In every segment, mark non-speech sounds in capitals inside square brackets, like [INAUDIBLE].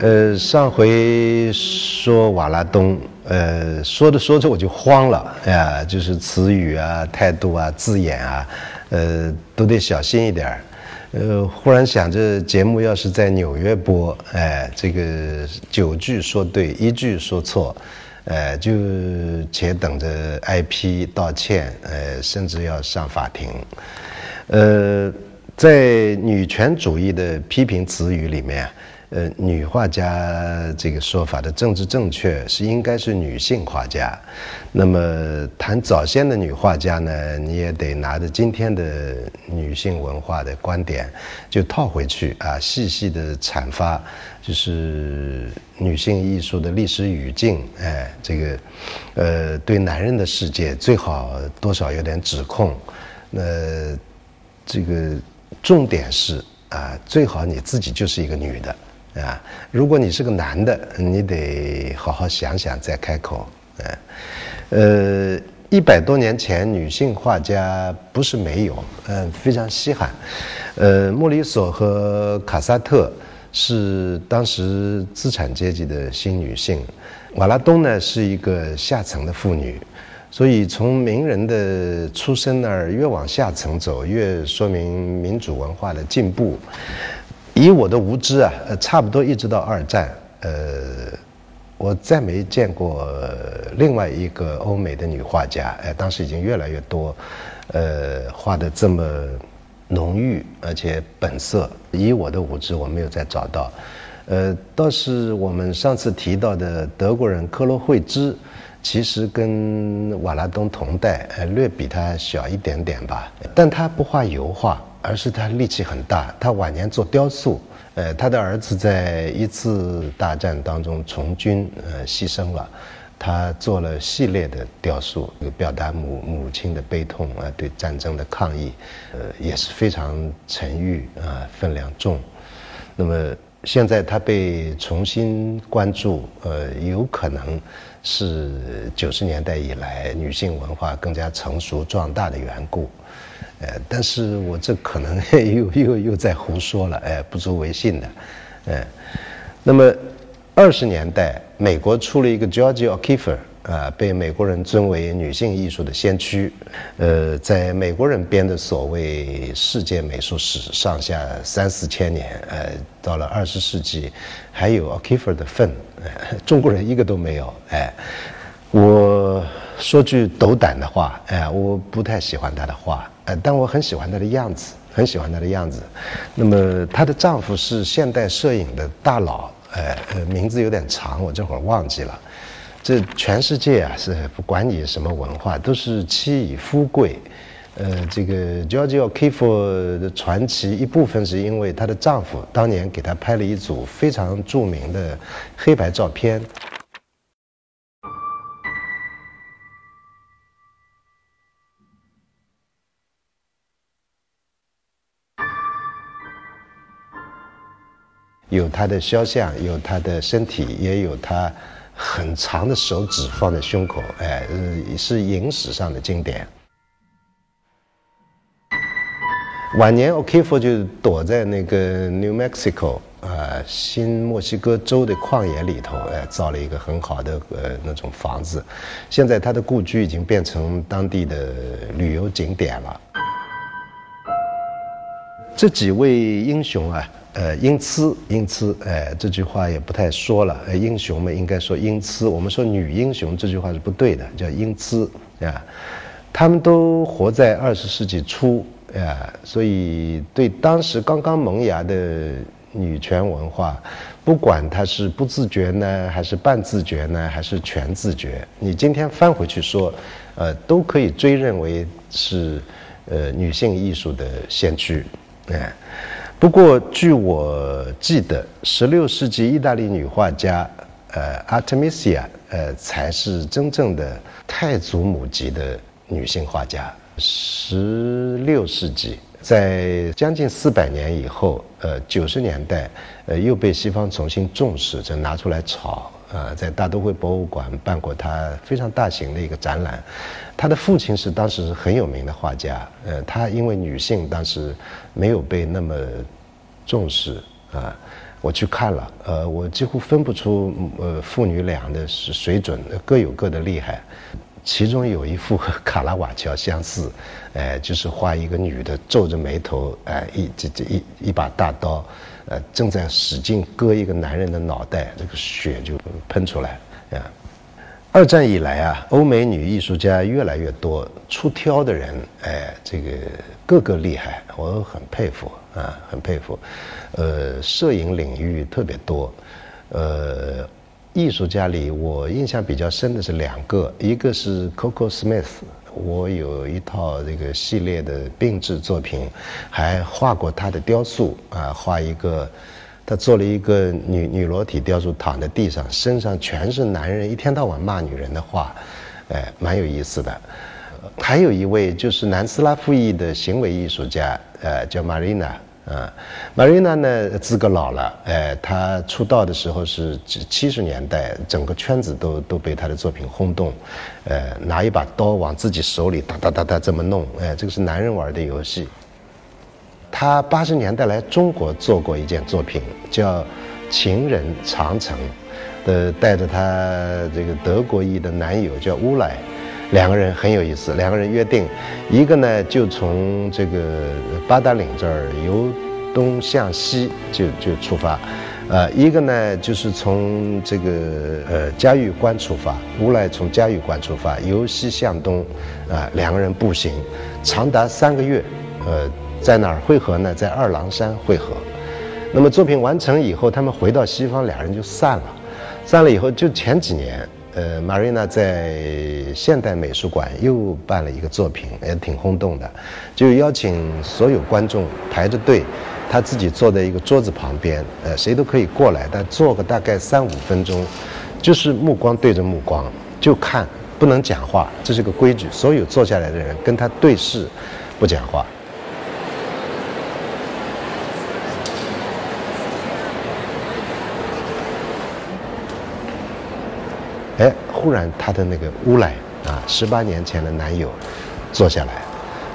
呃，上回说瓦拉东，呃，说着说着我就慌了，哎呀，就是词语啊、态度啊、字眼啊，呃，都得小心一点儿。呃，忽然想着节目要是在纽约播，哎，这个九句说对，一句说错，呃，就且等着挨批道歉，呃，甚至要上法庭。呃，在女权主义的批评词语里面。呃，女画家这个说法的政治正确是应该是女性画家。那么谈早先的女画家呢，你也得拿着今天的女性文化的观点就套回去啊，细细的阐发，就是女性艺术的历史语境。哎，这个呃，对男人的世界最好多少有点指控。那这个重点是啊，最好你自己就是一个女的。啊，如果你是个男的，你得好好想想再开口。呃，一百多年前，女性画家不是没有，嗯，非常稀罕。呃，莫里索和卡萨特是当时资产阶级的新女性，瓦拉东呢是一个下层的妇女，所以从名人的出身那儿越往下层走，越说明民主文化的进步。以我的无知啊，呃，差不多一直到二战，呃，我再没见过另外一个欧美的女画家，哎，当时已经越来越多，呃，画的这么浓郁而且本色。以我的无知，我没有再找到，呃，倒是我们上次提到的德国人科罗惠兹，其实跟瓦拉东同代，呃，略比他小一点点吧，但他不画油画。而是他力气很大，他晚年做雕塑，呃，他的儿子在一次大战当中从军，呃，牺牲了，他做了系列的雕塑，表达母母亲的悲痛啊，对战争的抗议，呃，也是非常沉郁啊，分量重。那么现在他被重新关注，呃，有可能是九十年代以来女性文化更加成熟壮大的缘故。呃，但是我这可能 [LAUGHS] 又又又在胡说了，哎，不足为信的，哎，那么二十年代，美国出了一个 George O'Keeffe，啊，被美国人尊为女性艺术的先驱，呃，在美国人编的所谓世界美术史上下三四千年，呃，到了二十世纪，还有 O'Keeffe 的份，[LAUGHS] 中国人一个都没有，哎，我说句斗胆的话，哎，我不太喜欢他的画。呃，但我很喜欢她的样子，很喜欢她的样子。那么她的丈夫是现代摄影的大佬，呃呃，名字有点长，我这会儿忘记了。这全世界啊，是不管你什么文化，都是妻以夫贵。呃，这个 George O'Keeffe 的传奇一部分是因为她的丈夫当年给她拍了一组非常著名的黑白照片。有他的肖像，有他的身体，也有他很长的手指放在胸口，哎，是影史上的经典。晚年 O'Keeffe 就躲在那个 New Mexico 啊，新墨西哥州的旷野里头，哎，造了一个很好的呃那种房子。现在他的故居已经变成当地的旅游景点了。这几位英雄啊。呃，英雌，英雌，哎，这句话也不太说了。呃，英雄们应该说英雌，我们说女英雄这句话是不对的，叫英雌啊。他们都活在二十世纪初啊，所以对当时刚刚萌芽的女权文化，不管她是不自觉呢，还是半自觉呢，还是全自觉，你今天翻回去说，呃，都可以追认为是呃女性艺术的先驱，哎。不过，据我记得，十六世纪意大利女画家，呃阿特米西亚呃，才是真正的太祖母级的女性画家。十六世纪，在将近四百年以后，呃，九十年代，呃，又被西方重新重视，就拿出来炒。呃，在大都会博物馆办过他非常大型的一个展览。他的父亲是当时很有名的画家。呃，他因为女性当时没有被那么重视啊，我去看了，呃，我几乎分不出呃父女俩的是水准，各有各的厉害。其中有一幅和卡拉瓦乔相似，哎，就是画一个女的皱着眉头，哎，一这这一一把大刀，呃，正在使劲割一个男人的脑袋，这个血就喷出来啊。二战以来啊，欧美女艺术家越来越多，出挑的人，哎，这个个个厉害，我很佩服啊，很佩服。呃，摄影领域特别多，呃。艺术家里，我印象比较深的是两个，一个是 Coco Smith，我有一套这个系列的定制作品，还画过他的雕塑啊，画一个，他做了一个女女裸体雕塑，躺在地上，身上全是男人，一天到晚骂女人的画，哎，蛮有意思的。还有一位就是南斯拉夫裔的行为艺术家，呃，叫 Marina。啊，Marina 呢资格老了，哎，她出道的时候是七十年代，整个圈子都都被她的作品轰动，呃，拿一把刀往自己手里哒哒哒哒这么弄，哎，这个是男人玩的游戏。她八十年代来中国做过一件作品，叫《情人长城》，呃，带着她这个德国裔的男友叫乌来。两个人很有意思，两个人约定，一个呢就从这个八达岭这儿由东向西就就出发，呃，一个呢就是从这个呃嘉峪关出发，乌来从嘉峪关出发，由西向东，啊，两个人步行，长达三个月，呃，在哪儿汇合呢？在二郎山汇合。那么作品完成以后，他们回到西方，俩人就散了，散了以后就前几年。呃，Marina 在现代美术馆又办了一个作品，也挺轰动的，就邀请所有观众排着队，他自己坐在一个桌子旁边，呃，谁都可以过来，但坐个大概三五分钟，就是目光对着目光，就看，不能讲话，这是个规矩，所有坐下来的人跟他对视，不讲话。突，然他的那个乌来啊，十八年前的男友，坐下来，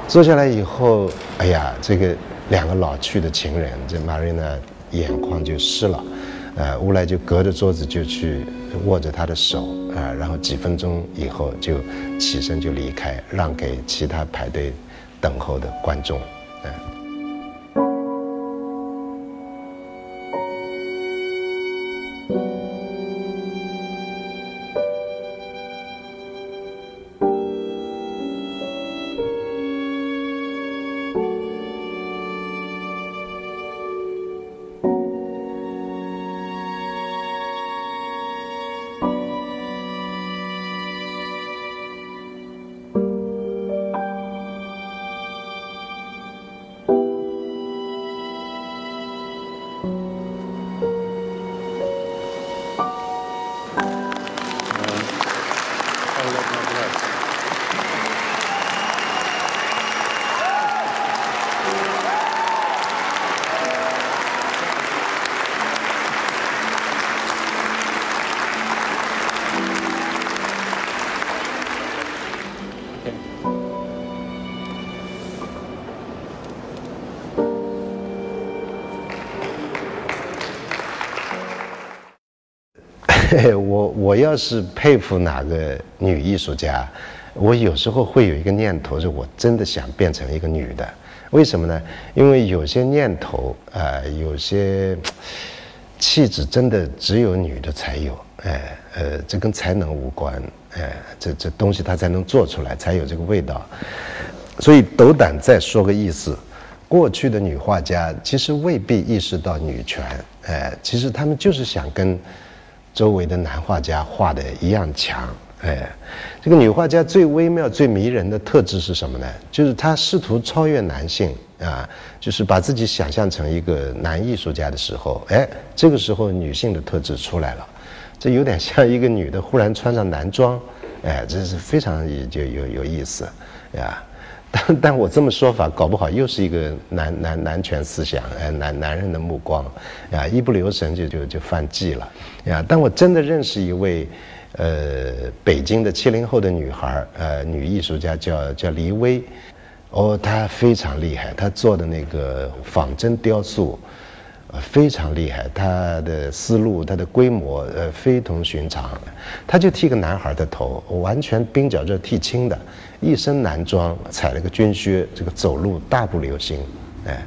坐下来以后，哎呀，这个两个老去的情人，这玛瑞娜眼眶就湿了，呃，乌来就隔着桌子就去握着他的手啊，然后几分钟以后就起身就离开，让给其他排队等候的观众。嗯 [LAUGHS] 我我要是佩服哪个女艺术家，我有时候会有一个念头，是我真的想变成一个女的。为什么呢？因为有些念头啊，有些气质真的只有女的才有。哎，呃，这跟才能无关。哎，这这东西它才能做出来，才有这个味道。所以斗胆再说个意思，过去的女画家其实未必意识到女权。哎，其实他们就是想跟。周围的男画家画的一样强，哎，这个女画家最微妙、最迷人的特质是什么呢？就是她试图超越男性啊，就是把自己想象成一个男艺术家的时候，哎，这个时候女性的特质出来了，这有点像一个女的忽然穿上男装，哎，这是非常就有有意思，呀。但但我这么说法，搞不好又是一个男男男权思想，哎，男男人的目光，啊，一不留神就就就犯忌了，呀！但我真的认识一位，呃，北京的七零后的女孩，呃，女艺术家叫叫黎薇，哦，她非常厉害，她做的那个仿真雕塑，非常厉害，她的思路、她的规模，呃，非同寻常。她就剃个男孩的头，完全鬓角就剃青的，一身男装，踩了个军靴，这个走路大步流星，哎，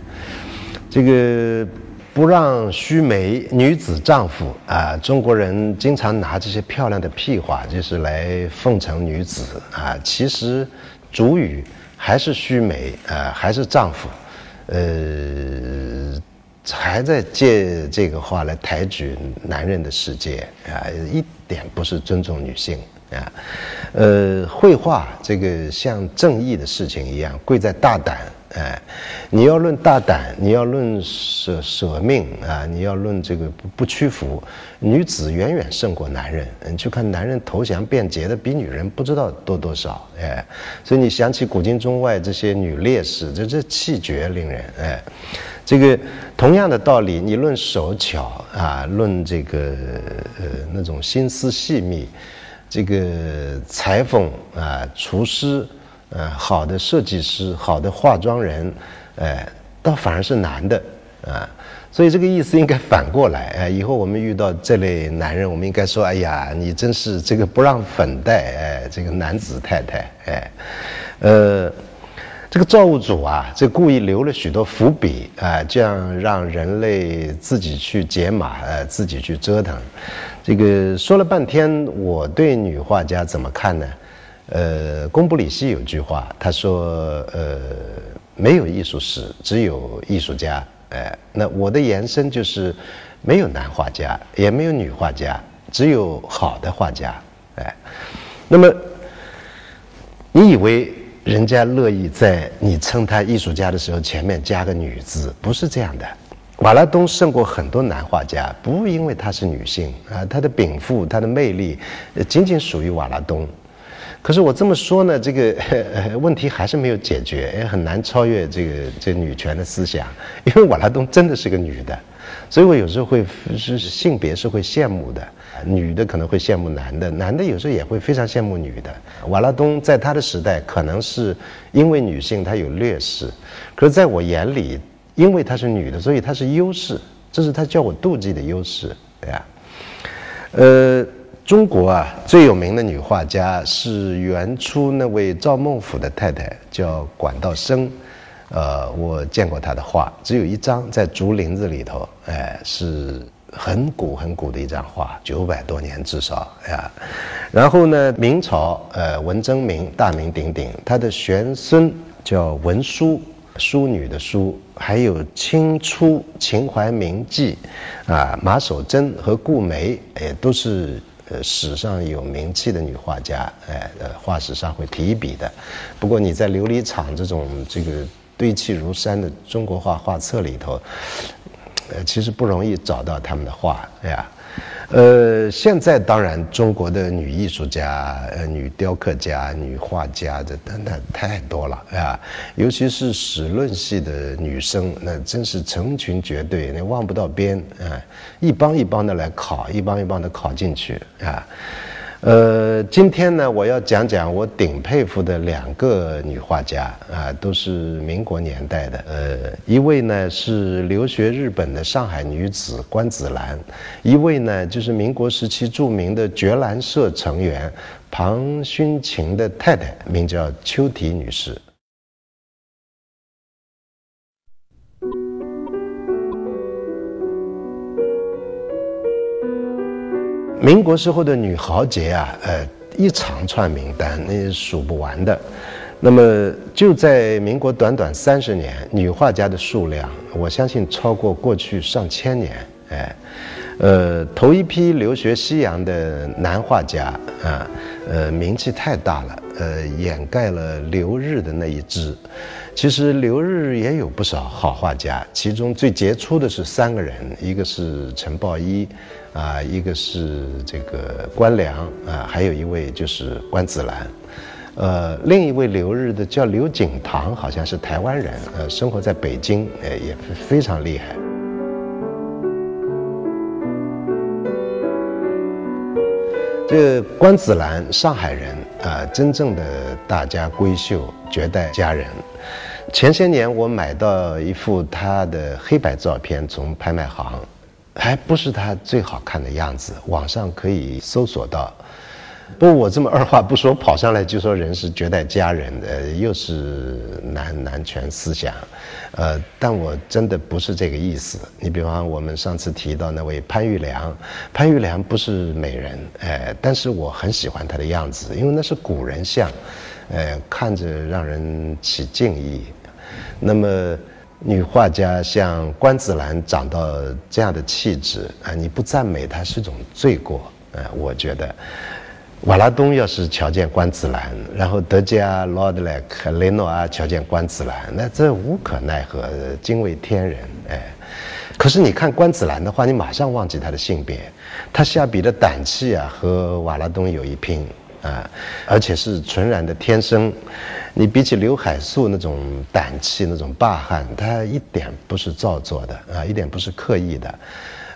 这个不让须眉，女子丈夫啊，中国人经常拿这些漂亮的屁话，就是来奉承女子啊。其实主语还是须眉啊，还是丈夫，呃。还在借这个话来抬举男人的世界啊，一点不是尊重女性啊。呃，绘画这个像正义的事情一样，贵在大胆。哎，你要论大胆，你要论舍舍命啊，你要论这个不不屈服，女子远远胜过男人。你去看男人投降变节的比女人不知道多多少。哎，所以你想起古今中外这些女烈士，这这气绝令人。哎。这个同样的道理，你论手巧啊，论这个呃那种心思细密，这个裁缝啊、厨师，啊，好的设计师、好的化妆人，哎，倒反而是男的啊。所以这个意思应该反过来，哎，以后我们遇到这类男人，我们应该说：哎呀，你真是这个不让粉黛，哎，这个男子太太，哎，呃。这个造物主啊，这故意留了许多伏笔啊，这样让人类自己去解码，呃，自己去折腾。这个说了半天，我对女画家怎么看呢？呃，贡布里希有句话，他说：“呃，没有艺术史，只有艺术家。”哎，那我的延伸就是，没有男画家，也没有女画家，只有好的画家。哎，那么你以为？人家乐意在你称他艺术家的时候前面加个女字，不是这样的。瓦拉东胜过很多男画家，不因为她是女性啊，她的禀赋、她的魅力，仅仅属于瓦拉东。可是我这么说呢，这个问题还是没有解决，也很难超越这个这女权的思想，因为瓦拉东真的是个女的，所以我有时候会是性别是会羡慕的。女的可能会羡慕男的，男的有时候也会非常羡慕女的。瓦拉东在他的时代，可能是因为女性她有劣势，可是在我眼里，因为她是女的，所以她是优势，这是她叫我妒忌的优势，对呀。呃，中国啊最有名的女画家是元初那位赵孟俯的太太，叫管道升。呃，我见过她的画，只有一张在竹林子里头，哎是。很古很古的一张画，九百多年至少呀。然后呢，明朝呃文征明大名鼎鼎，他的玄孙叫文殊，淑女的淑。还有清初秦淮名妓，啊马守贞和顾梅，也都是呃史上有名气的女画家，哎呃画史上会提一笔的。不过你在琉璃厂这种这个堆砌如山的中国画画册里头。呃，其实不容易找到他们的画，哎呀，呃，现在当然中国的女艺术家、呃，女雕刻家、女画家，这等等太多了，啊，尤其是史论系的女生，那真是成群结队，那望不到边，啊，一帮一帮的来考，一帮一帮的考进去，啊。呃今天呢，我要讲讲我顶佩服的两个女画家啊，都是民国年代的。呃，一位呢是留学日本的上海女子关子兰，一位呢就是民国时期著名的觉兰社成员庞勋琴的太太，名叫秋提女士。民国时候的女豪杰啊，呃，一长串名单，那数不完的。那么就在民国短短三十年，女画家的数量，我相信超过过去上千年。哎，呃，头一批留学西洋的男画家啊，呃，名气太大了，呃，掩盖了留日的那一支。其实留日也有不少好画家，其中最杰出的是三个人，一个是陈抱一，啊，一个是这个关良，啊，还有一位就是关子兰，呃，另一位留日的叫刘景堂，好像是台湾人，呃，生活在北京，呃，也非常厉害。这关子兰，上海人，啊，真正的大家闺秀，绝代佳人。前些年我买到一幅她的黑白照片，从拍卖行，还不是她最好看的样子，网上可以搜索到。不我这么二话不说跑上来就说人是绝代佳人，呃，又是男男权思想，呃，但我真的不是这个意思。你比方我们上次提到那位潘玉良，潘玉良不是美人，哎，但是我很喜欢她的样子，因为那是古人像，呃，看着让人起敬意。那么女画家像关子兰长到这样的气质啊，你不赞美她是种罪过，呃，我觉得。瓦拉东要是瞧见关子兰，然后德加、劳德莱克、雷诺阿瞧见关子兰，那这无可奈何，惊为天人。哎，可是你看关子兰的话，你马上忘记她的性别，她下笔的胆气啊，和瓦拉东有一拼啊，而且是纯然的天生。你比起刘海粟那种胆气、那种霸悍，她一点不是造作的啊，一点不是刻意的。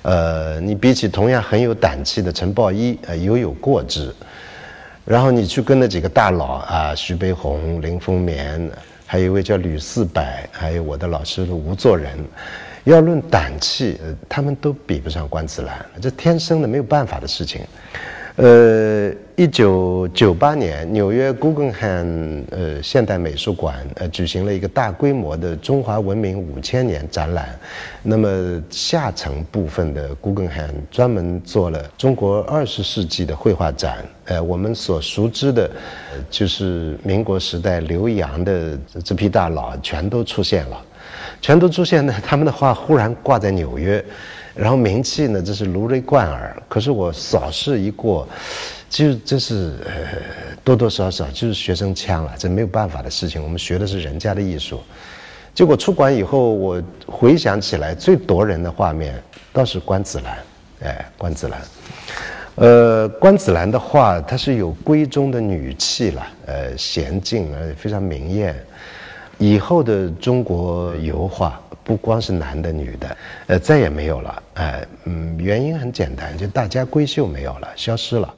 呃，你比起同样很有胆气的陈抱一，呃，犹有过之。然后你去跟那几个大佬啊，徐悲鸿、林风眠，还有一位叫吕四百，还有我的老师吴作人，要论胆气，他们都比不上关子兰，这天生的没有办法的事情。呃，一九九八年，纽约 Guggenheim 呃现代美术馆呃举行了一个大规模的中华文明五千年展览。那么下层部分的 Guggenheim 专门做了中国二十世纪的绘画展。呃，我们所熟知的，就是民国时代留洋的这批大佬全都出现了，全都出现呢。他们的画忽然挂在纽约。然后名气呢，这是如雷贯耳。可是我扫视一过，就这是呃多多少少就是学生腔了，这没有办法的事情。我们学的是人家的艺术。结果出馆以后，我回想起来最夺人的画面，倒是关子兰。哎，关子兰，呃，关子兰的画，它是有闺中的女气了，呃，娴静而且非常明艳。以后的中国油画。不光是男的、女的，呃，再也没有了。哎，嗯，原因很简单，就大家闺秀没有了，消失了。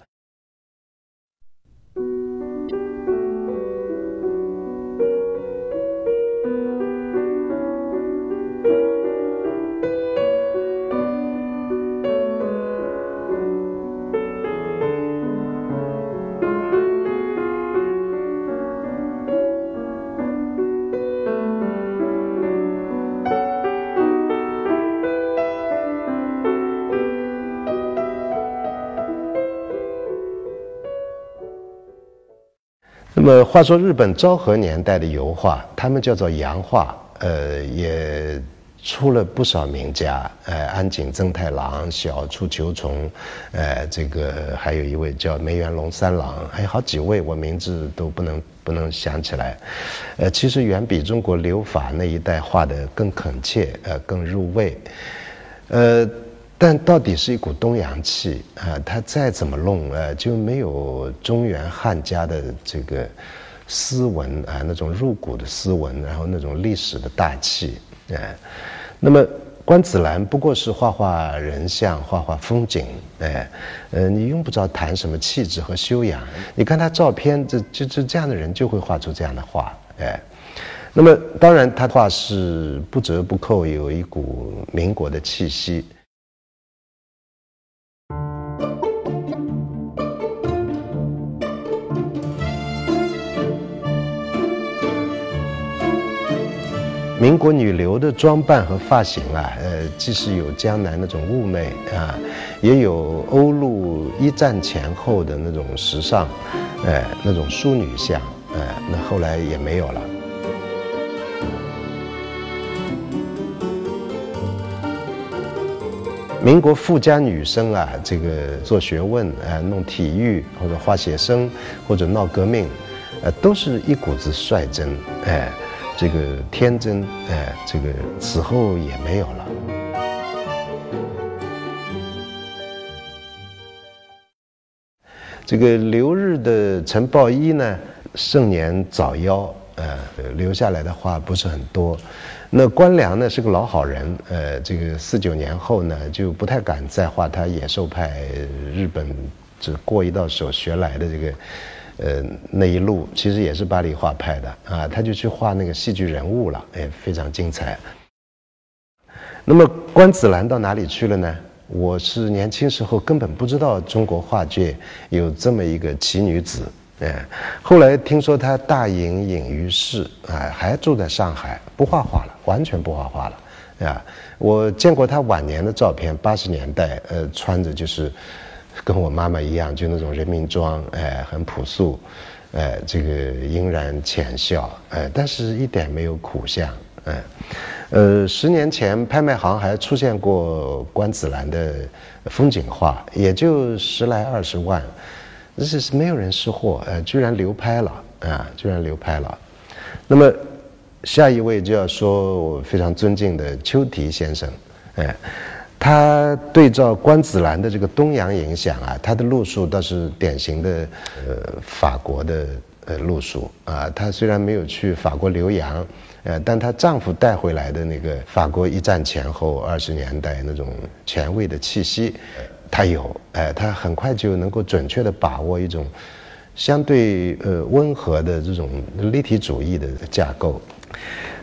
那么话说，日本昭和年代的油画，他们叫做洋画，呃，也出了不少名家，呃，安井增太郎、小出球虫，呃，这个还有一位叫梅原龙三郎，还有好几位，我名字都不能不能想起来，呃，其实远比中国留法那一代画的更恳切，呃，更入味，呃。但到底是一股东洋气啊！他再怎么弄，呃，就没有中原汉家的这个斯文啊，那种入骨的斯文，然后那种历史的大气，哎。那么关子兰不过是画画人像，画画风景，哎，呃，你用不着谈什么气质和修养。你看他照片，这就就这样的人就会画出这样的画，哎。那么当然，他画是不折不扣，有一股民国的气息。民国女流的装扮和发型啊，呃，既是有江南那种妩媚啊，也有欧陆一战前后的那种时尚，哎，那种淑女相，哎，那后来也没有了。民国富家女生啊，这个做学问啊，弄体育或者画写生或者闹革命，呃，都是一股子率真，哎。这个天真，哎，这个此后也没有了。这个留日的陈抱一呢，盛年早夭，呃，留下来的话不是很多。那关良呢是个老好人，呃，这个四九年后呢就不太敢再画他野兽派日本这过一道手学来的这个。呃，那一路其实也是巴黎画派的啊，他就去画那个戏剧人物了，哎，非常精彩。那么关子兰到哪里去了呢？我是年轻时候根本不知道中国画界有这么一个奇女子，哎，后来听说她大隐隐于市，哎，还住在上海，不画画了，完全不画画了，啊，我见过她晚年的照片，八十年代，呃，穿着就是。跟我妈妈一样，就那种人民装，哎，很朴素，哎，这个嫣然浅笑，哎，但是一点没有苦相，哎，呃，十年前拍卖行还出现过关子兰的风景画，也就十来二十万，这是没有人识货，哎，居然流拍了，啊，居然流拍了。那么下一位就要说我非常尊敬的邱提先生，哎。他对照关子兰的这个东洋影响啊，他的路数倒是典型的呃法国的呃路数啊。他虽然没有去法国留洋，呃，但她丈夫带回来的那个法国一战前后二十年代那种前卫的气息，他有。哎，他很快就能够准确的把握一种相对呃温和的这种立体主义的架构。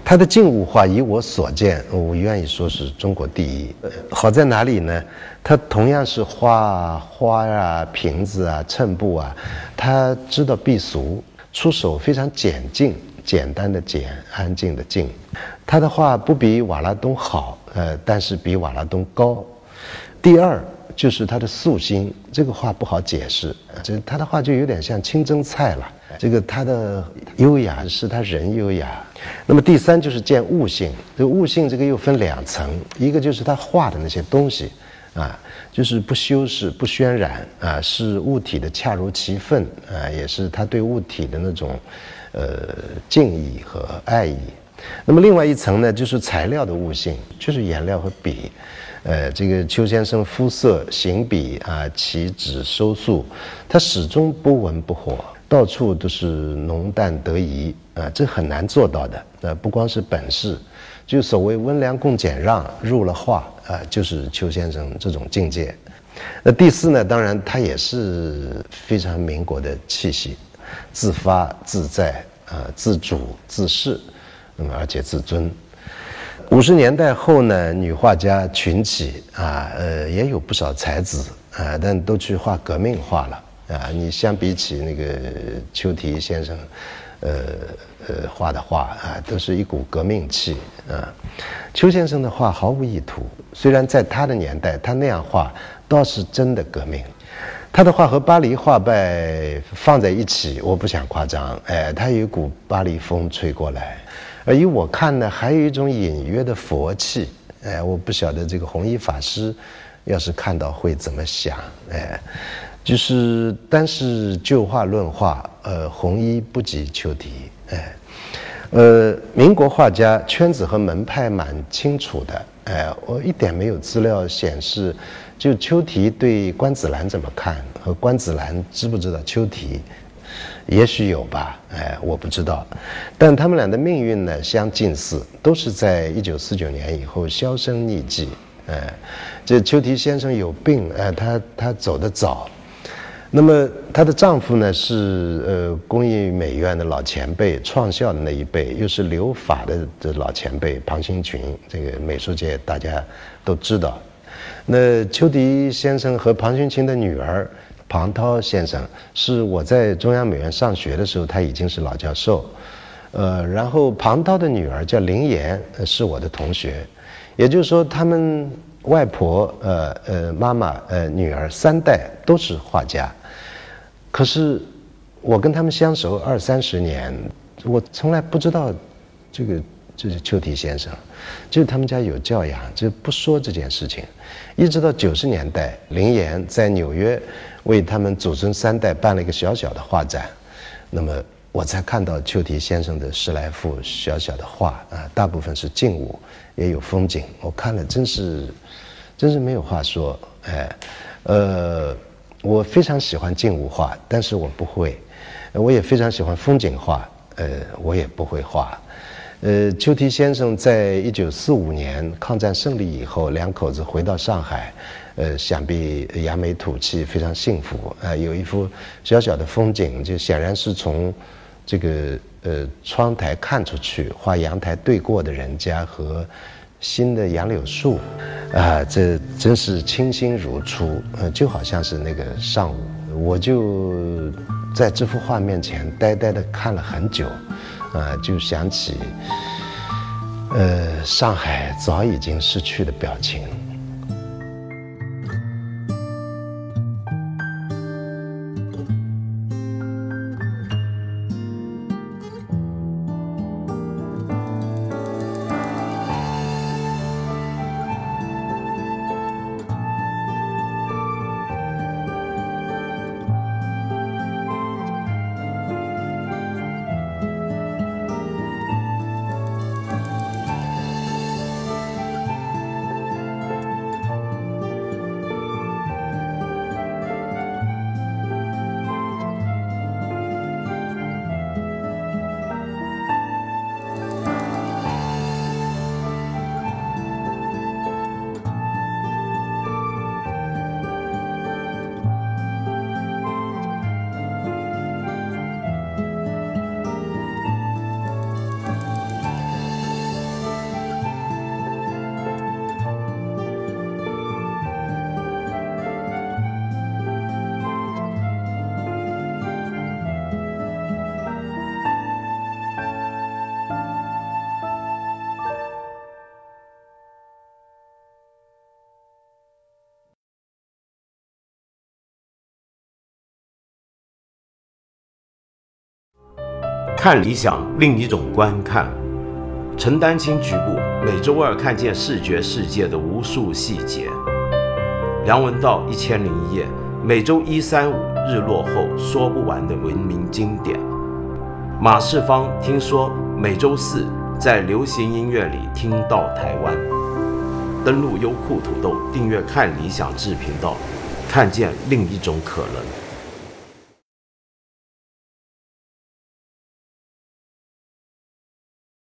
他的静物画，以我所见，我愿意说是中国第一。好在哪里呢？他同样是画花啊、瓶子啊、衬布啊，他知道避俗，出手非常简净，简单的简，安静的静。他的画不比瓦拉东好，呃，但是比瓦拉东高。第二。就是他的素心，这个画不好解释，这他的话就有点像清蒸菜了。这个他的优雅是他人优雅。那么第三就是见物性，这个物性这个又分两层，一个就是他画的那些东西，啊，就是不修饰、不渲染，啊，是物体的恰如其分，啊，也是他对物体的那种，呃，敬意和爱意。那么另外一层呢，就是材料的悟性，就是颜料和笔。呃，这个邱先生肤色、行笔啊、起止、收束，他始终不温不火，到处都是浓淡得宜啊，这很难做到的。呃，不光是本事，就所谓温良恭俭让，入了画啊，就是邱先生这种境界。那第四呢，当然他也是非常民国的气息，自发自在啊，自主自适，而且自尊。五十年代后呢，女画家群起啊，呃，也有不少才子啊，但都去画革命画了啊。你相比起那个丘提先生，呃呃画的画啊，都是一股革命气啊。邱先生的画毫无意图，虽然在他的年代，他那样画倒是真的革命。他的画和巴黎画派放在一起，我不想夸张，哎，他有一股巴黎风吹过来。而以我看呢，还有一种隐约的佛气，哎，我不晓得这个弘一法师要是看到会怎么想，哎，就是单是就画论画，呃，弘一不及丘提，哎，呃，民国画家圈子和门派蛮清楚的，哎，我一点没有资料显示，就丘提对关子兰怎么看，和关子兰知不知道丘提。也许有吧，哎，我不知道，但他们俩的命运呢相近似，都是在一九四九年以后销声匿迹，哎，这秋提先生有病，哎，他他走得早，那么她的丈夫呢是呃工艺美院的老前辈，创校的那一辈，又是留法的这老前辈庞新群，这个美术界大家都知道，那丘提先生和庞新群的女儿。庞涛先生是我在中央美院上学的时候，他已经是老教授，呃，然后庞涛的女儿叫林岩，是我的同学，也就是说，他们外婆、呃呃妈妈、呃女儿三代都是画家，可是我跟他们相熟二三十年，我从来不知道这个。这是秋提先生，就是他们家有教养，就不说这件事情。一直到九十年代，林岩在纽约为他们祖孙三代办了一个小小的画展，那么我才看到秋提先生的十来幅小小的画啊，大部分是静物，也有风景。我看了真是，真是没有话说。哎，呃，我非常喜欢静物画，但是我不会；我也非常喜欢风景画，呃，我也不会画。呃，邱提先生在一九四五年抗战胜利以后，两口子回到上海，呃，想必扬眉吐气，非常幸福啊。有一幅小小的风景，就显然是从这个呃窗台看出去，画阳台对过的人家和新的杨柳树，啊，这真是清新如初，呃，就好像是那个上午，我就在这幅画面前呆呆的看了很久。啊，就想起，呃，上海早已经失去的表情。看理想，另一种观看。陈丹青局部，每周二看见视觉世界的无数细节。梁文道一千零一夜，每周一、三、五日落后说不完的文明经典。马世芳听说每周四在流行音乐里听到台湾。登录优酷土豆，订阅看理想志频道，看见另一种可能。